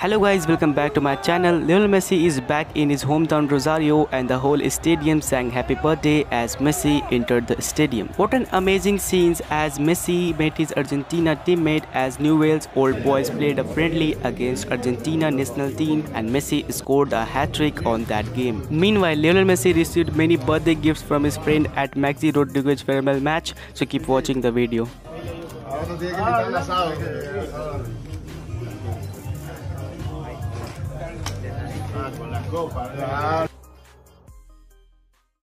Hello guys, welcome back to my channel. Lionel Messi is back in his hometown Rosario and the whole stadium sang happy birthday as Messi entered the stadium. What an amazing scenes as Messi met his Argentina teammate as Newell's old boys played a friendly against Argentina national team and Messi scored a hat-trick on that game. Meanwhile, Lionel Messi received many birthday gifts from his friend at Maxi Rodriguez farewell match, so keep watching the video. Con las copas.